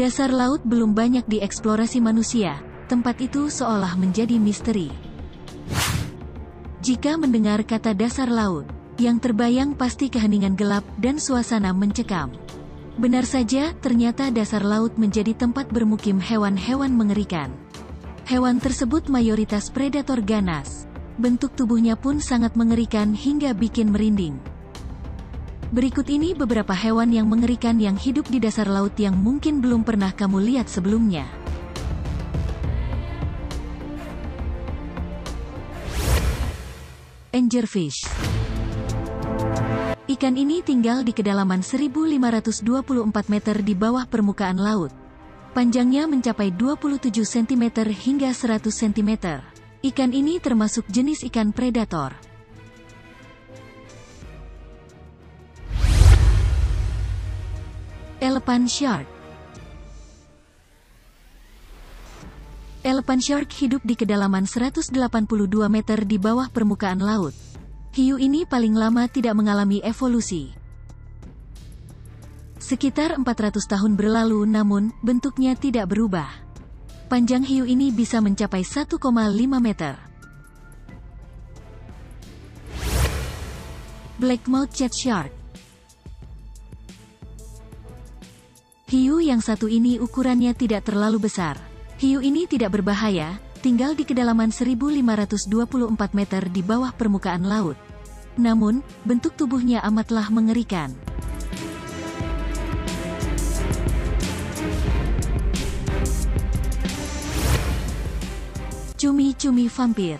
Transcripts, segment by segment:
Dasar laut belum banyak dieksplorasi manusia, tempat itu seolah menjadi misteri. Jika mendengar kata dasar laut, yang terbayang pasti keheningan gelap dan suasana mencekam. Benar saja, ternyata dasar laut menjadi tempat bermukim hewan-hewan mengerikan. Hewan tersebut mayoritas predator ganas. Bentuk tubuhnya pun sangat mengerikan hingga bikin merinding. Berikut ini beberapa hewan yang mengerikan yang hidup di dasar laut yang mungkin belum pernah kamu lihat sebelumnya. Angerfish Ikan ini tinggal di kedalaman 1524 meter di bawah permukaan laut. Panjangnya mencapai 27 cm hingga 100 cm. Ikan ini termasuk jenis ikan predator. Elephant Shark Elephant Shark hidup di kedalaman 182 meter di bawah permukaan laut. Hiu ini paling lama tidak mengalami evolusi. Sekitar 400 tahun berlalu namun, bentuknya tidak berubah. Panjang hiu ini bisa mencapai 1,5 meter. Blackmouth Jet Shark Hiu yang satu ini ukurannya tidak terlalu besar. Hiu ini tidak berbahaya, tinggal di kedalaman 1524 meter di bawah permukaan laut. Namun, bentuk tubuhnya amatlah mengerikan. Cumi-cumi vampir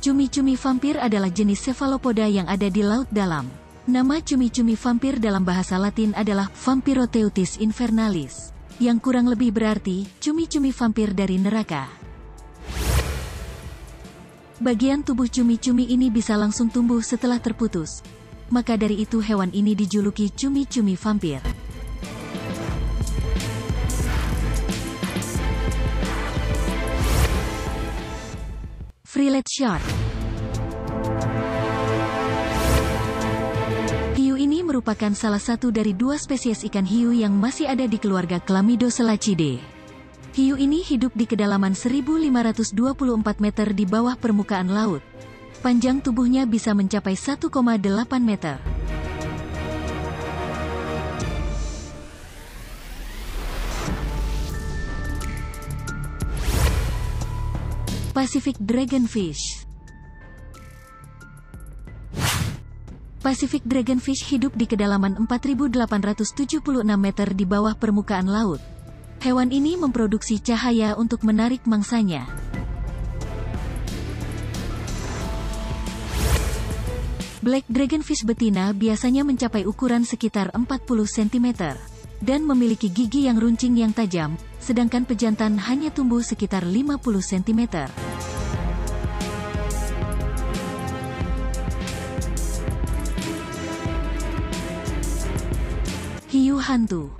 Cumi-cumi vampir adalah jenis cephalopoda yang ada di laut dalam. Nama cumi-cumi vampir dalam bahasa latin adalah Vampiroteutis infernalis, yang kurang lebih berarti cumi-cumi vampir dari neraka. Bagian tubuh cumi-cumi ini bisa langsung tumbuh setelah terputus, maka dari itu hewan ini dijuluki cumi-cumi vampir. Freelet Shark merupakan salah satu dari dua spesies ikan hiu yang masih ada di keluarga Chlamydoselacidae. Hiu ini hidup di kedalaman 1524 meter di bawah permukaan laut. Panjang tubuhnya bisa mencapai 1,8 meter. Pacific Dragonfish Pacific Dragonfish hidup di kedalaman 4.876 meter di bawah permukaan laut. Hewan ini memproduksi cahaya untuk menarik mangsanya. Black Dragonfish betina biasanya mencapai ukuran sekitar 40 cm dan memiliki gigi yang runcing yang tajam, sedangkan pejantan hanya tumbuh sekitar 50 cm. Hiu hantu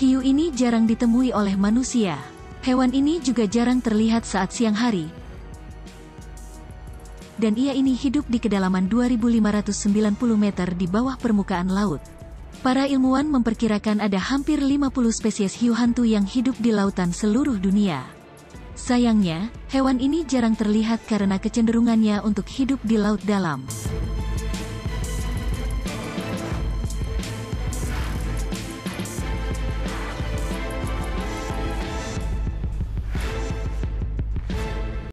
Hiu ini jarang ditemui oleh manusia. Hewan ini juga jarang terlihat saat siang hari. Dan ia ini hidup di kedalaman 2590 meter di bawah permukaan laut. Para ilmuwan memperkirakan ada hampir 50 spesies hiu hantu yang hidup di lautan seluruh dunia. Sayangnya, hewan ini jarang terlihat karena kecenderungannya untuk hidup di laut dalam.